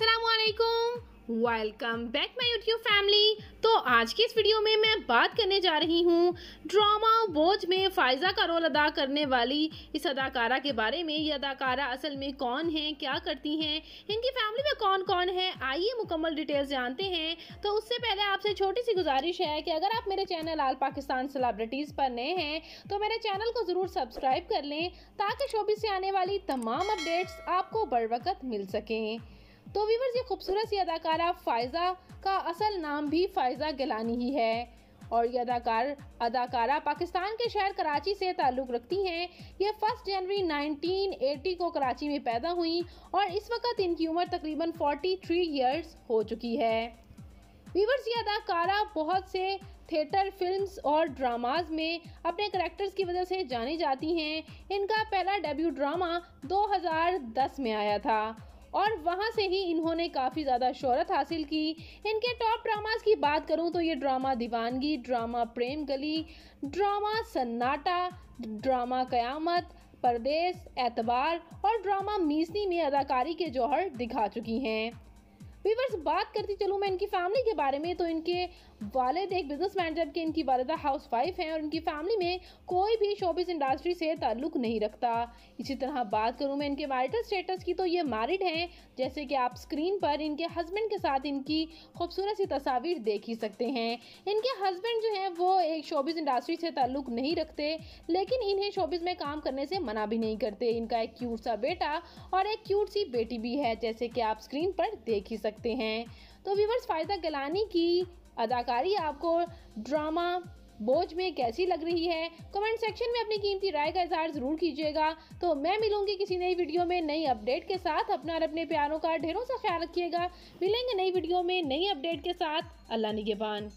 अस्सलाम वालेकुम welcome back my YouTube family तो आज की इस वीडियो में मैं बात करने जा रही हूँ ड्रामा बोझ में फायजा का रोल अदा करने वाली, इस अदाकारा के बारे में। ये अदाकारा असल में कौन है, क्या करती हैं, इनकी फैमिली में कौन कौन है, आइए मुकम्मल डिटेल्स जानते हैं। तो उससे पहले आपसे छोटी सी गुजारिश है कि अगर आप मेरे चैनल आल पाकिस्तान सेलिब्रिटीज़ पर नए हैं तो मेरे चैनल को ज़रूर सब्सक्राइब कर लें, ताकि शोबी से आने वाली तमाम अपडेट्स आपको बर वक्त मिल सकें। तो वीवर्स ये खूबसूरत सी अदाकारा फायज़ा का असल नाम भी फायज़ा गिलानी ही है। और ये अदाकार, अदाकारा पाकिस्तान के शहर कराची से ताल्लुक़ रखती हैं। ये फ़र्स्ट जनवरी 1980 को कराची में पैदा हुई और इस वक्त इनकी उम्र तकरीबन 43 इयर्स हो चुकी है। वीवर्स ये अदाकारा बहुत से थिएटर फिल्म्स और ड्रामाज में अपने करेक्टर्स की वजह से जानी जाती हैं। इनका पहला डेब्यू ड्रामा 2010 में आया था। और वहाँ से ही इन्होंने काफ़ी ज़्यादा शोहरत हासिल की। इनके टॉप ड्रामाज की बात करूँ तो ये ड्रामा दीवानगी, ड्रामा प्रेम गली, ड्रामा सन्नाटा, ड्रामा क़यामत, परदेस, एतबार और ड्रामा मीसनी में अदाकारी के जौहर दिखा चुकी हैं। वीवर्स बात करती चलूँ मैं इनकी फैमिली के बारे में। तो इनके वालद एक बिजनेसमैन जबकि इनकी वालदा हाउस वाइफ हैं और इनकी फैमिली में कोई भी शोबिस इंडस्ट्री से ताल्लुक़ नहीं रखता। इसी तरह बात करूँ मैं इनके मैरिटल स्टेटस की तो ये मैरिड हैं। जैसे कि आप स्क्रीन पर इनके हस्बैंड के साथ इनकी खूबसूरत सी तस्वीर देख ही सकते हैं। इनके हस्बैंड जो हैं, वो एक शोबिस इंडस्ट्री से ताल्लुक़ नहीं रखते, लेकिन इन्हें शोबिस में काम करने से मना भी नहीं करते। इनका एक क्यूट सा बेटा और एक क्यूट सी बेटी भी है, जैसे कि आप स्क्रीन पर देख ही सकते हैं। तो व्यूवर्स फ़ायदा गलानी की अदाकारी आपको ड्रामा बोझ में कैसी लग रही है? कमेंट सेक्शन में अपनी कीमती राय का इजहार ज़रूर कीजिएगा। तो मैं मिलूँगी किसी नई वीडियो में नई अपडेट के साथ। अपना और अपने प्यारों का ढेरों सा ख्याल रखिएगा। मिलेंगे नई वीडियो में नई अपडेट के साथ। अल्लाह निगेबान।